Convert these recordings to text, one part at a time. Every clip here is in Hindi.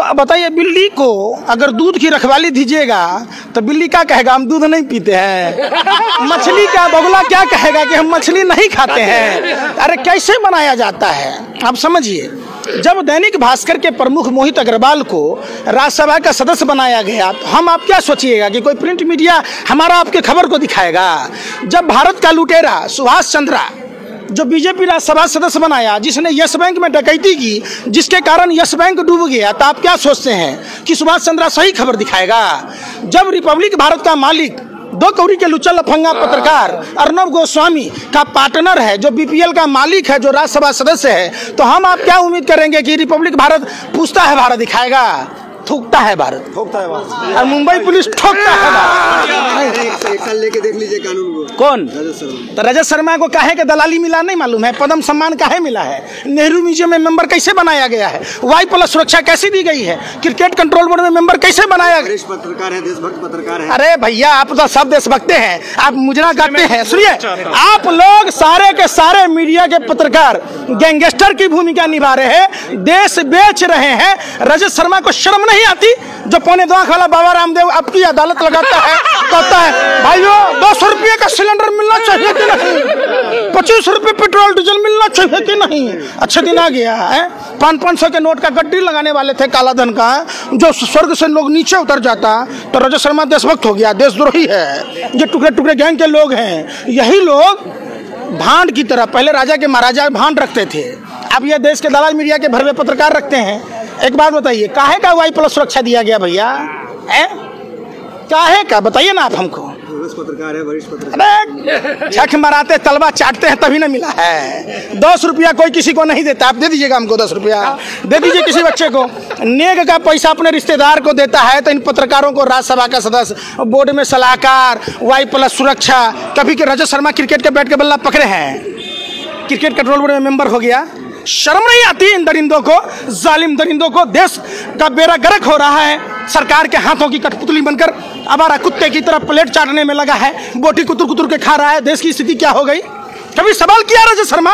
तो अब बताइए बिल्ली को अगर दूध की रखवाली दीजिएगा तो बिल्ली क्या कहेगा हम दूध नहीं पीते हैं। मछली का बगुला क्या कहेगा कि हम मछली नहीं खाते हैं? अरे कैसे बनाया जाता है? आप समझिए। जब दैनिक भास्कर के प्रमुख मोहित अग्रवाल को राज्यसभा का सदस्य बनाया गया तो हम आप क्या सोचिएगा कि कोई प्रिंट मीडिया हमारा आपके खबर को दिखाएगा? जब भारत का लुटेरा सुभाष चंद्रा जो बीजेपी राज्यसभा सदस्य बनाया, जिसने यस बैंक में डकैती की, जिसके कारण यस बैंक डूब गया तो आप क्या सोचते हैं कि सुभाष चंद्रा सही खबर दिखाएगा? जब रिपब्लिक भारत का मालिक, दो कौड़ी के लुचल लफंगा पत्रकार अर्नब गोस्वामी का पार्टनर है, जो बीपीएल का मालिक है, जो राज्यसभा सदस्य है तो हम आप क्या उम्मीद करेंगे कि रिपब्लिक भारत पूछता है, भारत दिखाएगा? थूकता है भारत ठोकता है वहाँ और मुंबई पुलिस ठोकता है भारत लेके देख लीजिए कानून को। कौन? रजत शर्मा। तो रजत शर्मा को काहे के दलाली मिला नहीं मालूम है? पद्म सम्मान काहे मिला है? नेहरू म्यूज़ियम में मेंबर कैसे बनाया गया है? वाई प्लस सुरक्षा कैसे दी गई है? क्रिकेट कंट्रोल बोर्ड में मेंबर कैसे बनाया गया? पत्रकार है देशभक्त पत्रकार है। अरे भैया आप तो सब देशभक्त हैं। आप मुजरा करते हैं सुनिए। आप लोग सारे के सारे मीडिया के पत्रकार गैंगस्टर की भूमिका निभा रहे हैं देश बेच रहे हैं। रजत शर्मा को शर्म नहीं आती। जो पौने दो आँख वाला बाबा रामदेव आपकी अदालत लगाता है, कहता है, भाइयों दो सौ रुपये का सिलेंडर मिलना चाहिए कि नहीं? पच्चीस रुपये पेट्रोल, डीजल मिलना चाहिए कि नहीं? अच्छा दिन आ गया है। पाँच पाँच सौ के नोट का गड्डी लगाने वाले थे, काला धन का। जो स्वर्ग से लोग नीचे उतर जाता तो रजत शर्मा देशभक्त हो गया, देशद्रोही है। ये टुकड़े टुकड़े गैंग के लोग हैं। यही लोग भांड की तरह, पहले राजा के महाराजा भांड रखते थे। अब यह देश के दलाल मीडिया के भरवे पत्रकार रखते हैं। एक बात बताइए काहे का वाई प्लस सुरक्षा दिया गया भैया? है? काहे का? बताइए ना आप हमको। वरिष्ठ पत्रकार है वरिष्ठ पत्रकार। अरे मराते तलवा चाटते हैं तभी ना मिला है। दस रुपया कोई किसी को नहीं देता आप दे दीजिएगा हमको दस रुपया। दे दीजिए किसी बच्चे को। नेग का पैसा अपने रिश्तेदार को देता है तो इन पत्रकारों को राज्यसभा का सदस्य बोर्ड में सलाहकार वाई प्लस सुरक्षा कभी के रजत शर्मा क्रिकेट के बैट के बल्ला पकड़े हैं। क्रिकेट कंट्रोल बोर्ड में मेंबर हो गया। शर्म नहीं आती इन दरिंदों को, जालिम दरिंदों को। देश का बेड़ा गर्क हो रहा है। सरकार के हाथों की कठपुतली बनकर अबारा कुत्ते की तरह प्लेट चाटने में लगा है। बोटी कुतुर कुतुर के खा रहा है। देश की स्थिति क्या हो गई? कभी सवाल किया रजत शर्मा?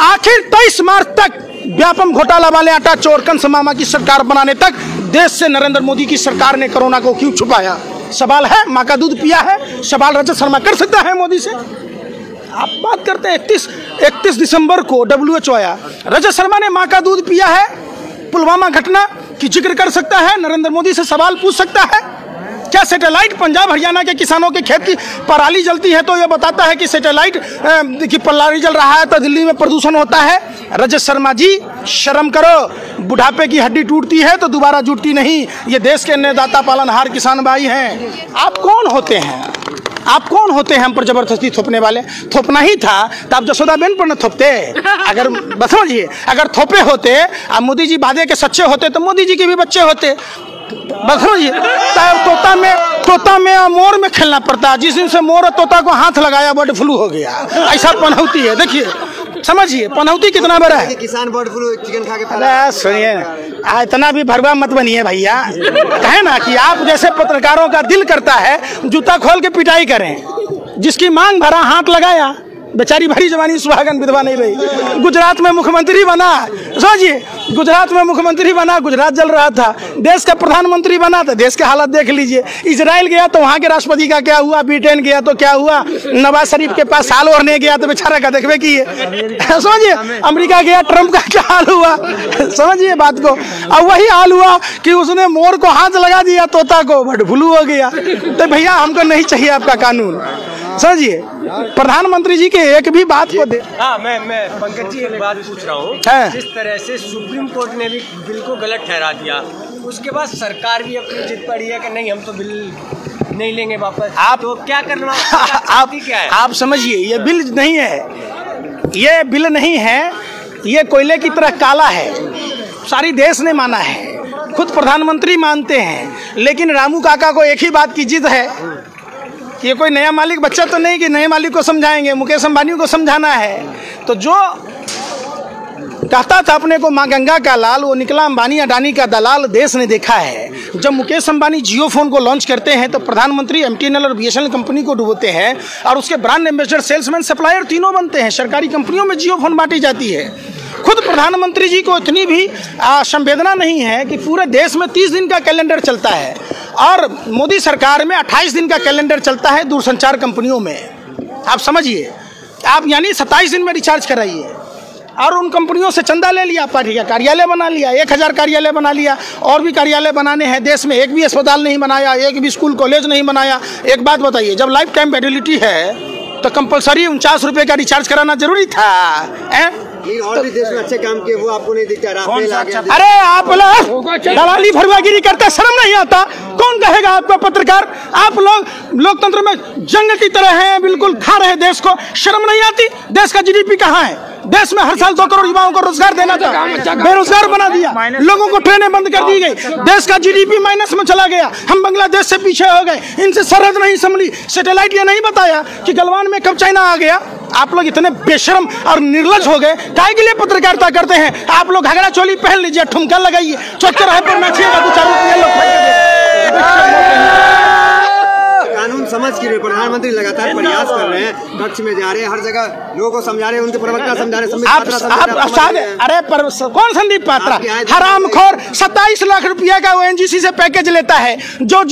आखिर तेईस मार्च तक व्यापम घोटाला वाले आटा, चोर, कंस, मामा की सरकार बनाने तक देश से नरेंद्र मोदी की सरकार ने कोरोना को क्यों छुपाया? सवाल है, माँ का दूध पिया है। सवाल रजत शर्मा कर सकता है मोदी से? आप बात करते हैं इकतीस इकतीस दिसंबर को डब्ल्यू एच आया। रजत शर्मा ने माँ का दूध पिया है। पुलवामा घटना की ज़िक्र कर सकता है। नरेंद्र मोदी से सवाल पूछ सकता है। क्या सैटेलाइट पंजाब, हरियाणा के किसानों के खेत की पराली जलती है? तो यह बताता है कि सैटेलाइट की पराली जल रहा है तो दिल्ली में प्रदूषण होता है। रजत शर्मा जी, शर्म करो। बुढ़ापे की हड्डी टूटती है तो दोबारा जुटती नहीं। ये देश के अन्नदाता पालनहार किसान भाई हैं। आप कौन होते हैं? आप कौन होते हैं हम पर ज़बरदस्ती थोपने वाले? थोपना ही था तो आप जसोदा बेन पर न थोपते। अगर बस समझिए अगर थोपे होते आप मोदी जी वादे के सच्चे होते तो मोदी जी के भी बच्चे होते। बस समझिए तो तोता में तोता में और मोर में खेलना पड़ता। है जिस दिन से मोर और तोता को हाथ लगाया बर्ड फ्लू हो गया। ऐसा पनौती है देखिए। समझिए पनौती कितना बड़ा है? किसान बर्ड फ्लू चिकन खा के अरे सुनिए इतना भी भरवा मत बनिए भैया। कहे ना कि आप जैसे पत्रकारों का दिल करता है जूता खोल के पिटाई करें जिसकी मांग भरा हाथ लगाया। बेचारी भरी जवानी सुहागन विधवा नहीं रही। गुजरात में मुख्यमंत्री बना। समझिए गुजरात में मुख्यमंत्री बना, गुजरात जल रहा था। देश का प्रधानमंत्री बना तो देश के हालत देख लीजिए। इसराइल गया तो वहाँ के राष्ट्रपति का क्या हुआ? ब्रिटेन गया तो क्या हुआ? नवाज़ शरीफ के पास साल ओढ़ने गया तो बेचारा का देखबे की समझिए अमेरिका गया ट्रंप का क्या हाल हुआ? समझिए बात को। अब वही हाल हुआ कि उसने मोर को हाथ लगा दिया, तोता को, बट भुलू हो गया। तो भैया, हमको नहीं चाहिए आपका कानून। समझिए प्रधानमंत्री जी के एक भी बात को दे हाँ मैं मैं पंकज जी एक बात पूछ रहा हूँ। है। जिस तरह से सुप्रीम कोर्ट ने भी बिल को गलत ठहरा दिया उसके बाद सरकार भी अपनी जिद पड़ी है कि नहीं हम तो बिल नहीं लेंगे वापस। आप- तो क्या करना आप क्या है? आप समझिए ये बिल नहीं है। ये बिल नहीं है ये कोयले की तरह काला है। सारी देश ने माना है। खुद प्रधानमंत्री मानते हैं लेकिन रामू काका को एक ही बात की जिद है। ये कोई नया मालिक, बच्चा तो नहीं कि नए मालिक को समझाएँगे, मुकेश अंबानी को समझाना है। तो जो कहता था अपने को, माँ गंगा का लाल, वो निकला अंबानी, अडानी का दलाल, देश ने देखा है। जब मुकेश अंबानी जियो फ़ोन को लॉन्च करते हैं तो प्रधानमंत्री MTNL और BSNL कंपनी को डुबोते हैं, और उसके ब्रांड एम्बेसडर सेल्समैन सप्लायर तीनों बनते हैं। सरकारी कंपनियों में जियो फ़ोन बांटी जाती है। खुद प्रधानमंत्री जी को इतनी भी संवेदना नहीं है कि पूरे देश में तीस दिन का कैलेंडर चलता है। और मोदी सरकार में अट्ठाईस दिन का कैलेंडर चलता है दूरसंचार कंपनियों में। आप समझिए, आप यानी सत्ताईस दिन में रिचार्ज कराइए। और उन कंपनियों से चंदा ले लिया पार्टी का कार्यालय बना लिया, एक हज़ार कार्यालय बना लिया, और भी कार्यालय बनाने हैं देश में, एक भी अस्पताल नहीं बनाया, एक भी स्कूल, कॉलेज नहीं बनाया। एक बात बताइए, जब लाइफ टाइम वैलिडिटी है तो कंपलसरी उनचास रुपये का रिचार्ज कराना ज़रूरी था, हैं? और भी देश में अच्छे काम किए वो आपको नहीं दिखता। राफेल अरे आप लोग दलाली भरवागिरी करते शर्म नहीं आता। कौन कहेगा आपका पत्रकार? आप लोग लोकतंत्र में जंग की तरह हैं बिल्कुल खा रहे देश को। शर्म नहीं आती? देश का जीडीपी कहाँ है? देश में हर साल दो करोड़ युवाओं को रोज़गार देना था। बेरोजगार बना दिया। लोगों को ट्रेनें बंद कर दी गई। देश का जीडीपी माइनस में चला गया। हम बांग्लादेश से पीछे हो गए। इनसे सरहद नहीं संभली। सैटेलाइट ये नहीं बताया कि गलवान में कब चाइना आ गया। आप लोग इतने बेशरम और निर्लज हो गए। काय के लिए पत्रकारिता करते हैं? आप लोग घगड़ा चोली पहन लीजिए, ठुमका लगाइए चौथे रहे पर नाचिएगा तो चार लोग समझ के प्रधानमंत्री लगातार प्रयास कर रहे हैं कक्ष में जा रहे हैं हर जगह लोगों को समझा रहे हैं उनके प्रवक्ता समझा रहे हैं। अरे पर कौन संदीप पात्रा? थे- हरामखोर 27 लाख रुपया का एनजीसी से पैकेज लेता है जो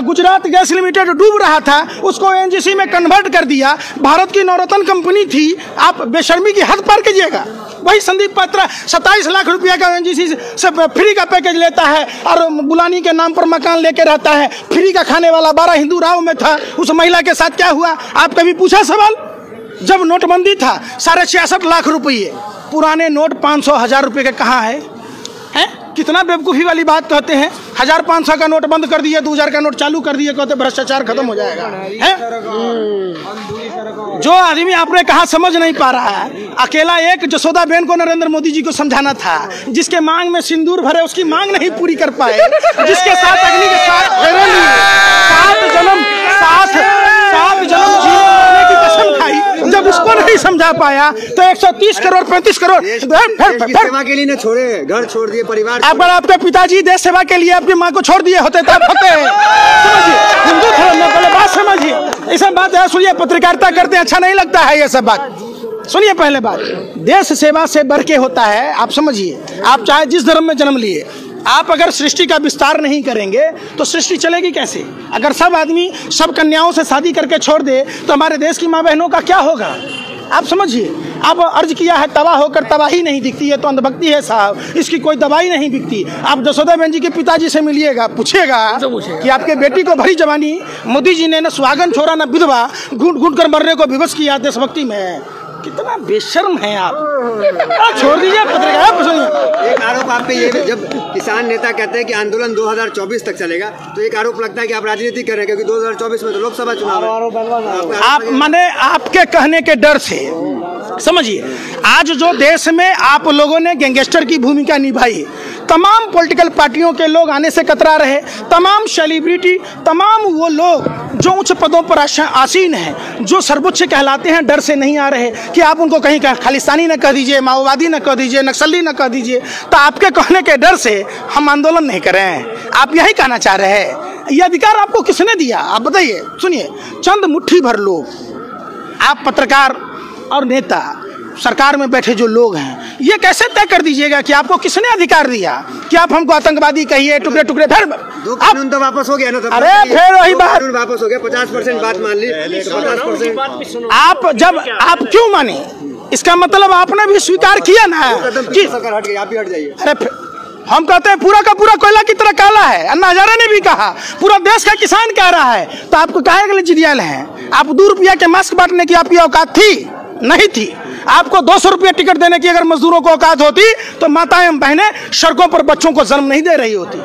गुजरात गैस लिमिटेड डूब रहा था उसको एनजीसी में कन्वर्ट कर दिया। भारत की नवरत्न कंपनी थी आप बेशर्मी की हद पार कीजिएगा। वही संदीप पात्रा 27 लाख रुपया का एनजीसी से फ्री का पैकेज लेता है और बुलानी के नाम पर मकान लेके रहता है। फ्री का खाने वाला बारह हिंदू राव में था। उस महिला के साथ क्या हुआ? आप कभी पूछा सवाल? जब नोटबंदी था, साढ़े छियासठ लाख रुपये। पुराने नोट पाँच सौ हज़ार रुपये के कहाँ है? हैं? कितना बेवकूफ़ी वाली बात कहते हैं? हज़ार पाँच सौ का नोट बंद कर दिए दो हज़ार का नोट चालू कर दिए कहते भ्रष्टाचार खत्म हो जाएगा। हैं? जो आदमी आपने कहा समझ नहीं पा रहा है अकेला एक जसोदा बेन को नरेंद्र मोदी जी को समझाना था जिसके मांग में सिंदूर भरे उसकी मांग नहीं पूरी कर पाए जिसके साथ अग्नि के साथ सात जन्म सात सात जन्म मरने की कसम खाई जब उसको नहीं समझा पाया तो 130 करोड़ 35 करोड़ सेवा के लिए न छोड़े घर छोड़ दिए परिवार अगर आपके पिताजी देश सेवा के लिए आपकी माँ को छोड़ दिए होते तब होते हिंदू धर्म में पहले बात समझिए। सब बात है सुनिए पत्रकारिता करते हैं अच्छा नहीं लगता है ये सब बात। सुनिए पहले बात। देश सेवा से बढ़ के होता है, आप समझिए। आप चाहे जिस धर्म में जन्म लिए, आप अगर सृष्टि का विस्तार नहीं करेंगे तो सृष्टि चलेगी कैसे? अगर सब आदमी, सब कन्याओं से शादी करके छोड़ दे तो हमारे देश की माँ बहनों का क्या होगा? आप समझिए आप अर्ज़ किया है तबाह होकर तबाही नहीं दिखती है तो अंधभक्ति है साहब इसकी कोई दवाई नहीं बिकती। आप जसोदा बहन जी के पिताजी से मिलिएगा पूछेगा कि आपके बेटी को भरी जवानी मोदी जी ने न स्वागन छोड़ा न विधवा घूट घूट कर मरने को विवश किया देशभक्ति में। कितना बेशर्म है आप। आप छोड़ दीजिए पत्रकार आप एक आरोप आप पे ये जब किसान नेता कहते हैं कि आंदोलन 2024 तक चलेगा। तो एक आरोप लगता है कि आप राजनीति कर रहे हैं क्योंकि 2024 में तो लोकसभा चुनाव है। आप मैंने आपके कहने के डर से। समझिए आज जो देश में आप लोगों ने गैंगस्टर की भूमिका निभाई तमाम पॉलिटिकल पार्टियों के लोग आने से कतरा रहे, तमाम सेलिब्रिटी, तमाम वो लोग जो उच्च पदों पर आसीन हैं, जो सर्वोच्च कहलाते हैं, डर से नहीं आ रहे कि आप उनको कहीं का खालिस्तानी न कह दीजिए, माओवादी न कह दीजिए, नक्सली न कह दीजिए तो आपके कहने के डर से हम आंदोलन नहीं कर रहे हैं। आप यही कहना चाह रहे हैं। ये अधिकार आपको किसने दिया? आप बताइए, सुनिए, चंद मुट्ठी भर लोग, आप पत्रकार और नेता सरकार में बैठे जो लोग हैं ये कैसे तय कर दीजिएगा कि आपको किसने अधिकार दिया? कि आप हमको आतंकवादी कहिए टुकड़े टुकड़े फिर कानून तो वापस हो गया ना तो अरे फिर वही बात। वापस हो गया पचास परसेंट बात मान ली तो पचास परसेंट। आप जब आप क्यों माने? इसका मतलब आपने भी स्वीकार किया ना। कि पीछे सरकार हट गई आप भी हट जाइए। अरे हम कहते हैं पूरा का पूरा कोयला की तरह काला है। अन्ना हजारे ने भी कहा पूरा देश का किसान कह रहा है। तो आपको काहे के लिए जिरियल हैं? आप दो रुपया के मास्क बांटने की आपकी औकात थी? नहीं थी। आपको दो सौ रुपया टिकट देने की अगर मजदूरों को औकात होती तो माताएँ बहनें सड़कों पर बच्चों को जन्म नहीं दे रही होती।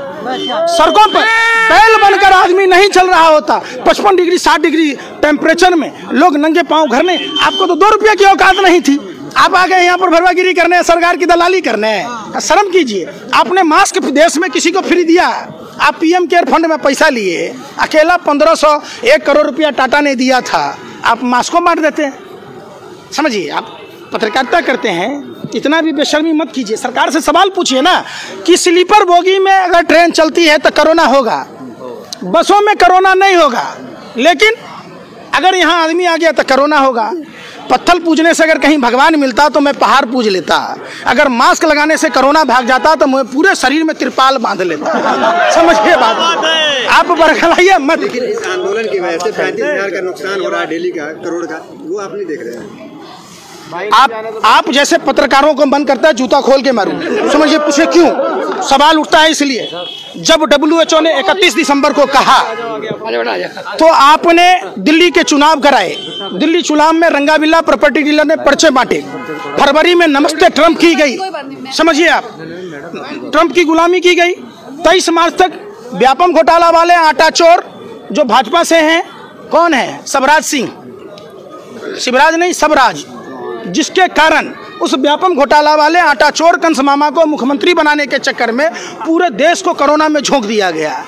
सड़कों पर बैल बनकर आदमी नहीं चल रहा होता। पचपन डिग्री, साठ डिग्री टेम्परेचर में लोग नंगे पाँव घर में, आपको तो दो रुपया की औकात नहीं थी। आप आ गए, यहाँ पर भरवागिरी करने सरकार की दलाली करने शर्म कीजिए, आपने मास्क देश में किसी को फ्री दिया। आप पीएम केयर फंड में पैसा लिए, अकेला पंद्रह सौ, एक करोड़ रुपया टाटा ने दिया था। आप मास्को बांट देते हैं। समझिए आप। पत्रकारिता करते हैं, इतना भी बेशर्मी मत कीजिए। सरकार से सवाल पूछिए ना कि स्लीपर बोगी में अगर ट्रेन चलती है तो कोरोना होगा। बसों में कोरोना नहीं होगा। लेकिन अगर यहाँ आदमी आ गया तो कोरोना होगा। पत्थर पूजने से अगर कहीं भगवान मिलता तो मैं पहाड़ पूज लेता। अगर मास्क लगाने से कोरोना भाग जाता तो मैं पूरे शरीर में तिरपाल बाँध लेता। समझिए बात। आप बरखलाइए मत। आंदोलन की वजह से पैंतीस हज़ार का नुकसान हो रहा है, डेली का, करोड़ का, वो आप नहीं देख रहे हैं। आप आप जैसे पत्रकारों को मन करता है जूता खोल के मारूं। समझिए पूछे क्यों? सवाल उठता है इसलिए। जब डब्ल्यू ने 31 दिसंबर को कहा तो आपने दिल्ली के चुनाव कराए। दिल्ली चुनाव में रंगाबिल्ला प्रॉपर्टी डीलर ने पर्चे बांटे। फरवरी में नमस्ते ट्रंप की गई। समझिए आप? ट्रंप की गुलामी की गई। तेईस मार्च तक व्यापम घोटाला वाले आटा चोर जो भाजपा से हैं कौन है? सबराज सिंह। शिवराज नहीं सबराज। जिसके कारण उस व्यापम घोटाला वाले आटा चोर कंस मामा को मुख्यमंत्री बनाने के चक्कर में पूरे देश को कोरोना में झोंक दिया गया।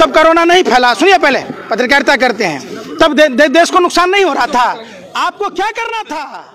तब कोरोना नहीं फैला। सुनिए पहले पत्रकारिता करते हैं। तब दे, दे, देश को नुकसान नहीं हो रहा था। आपको क्या करना था?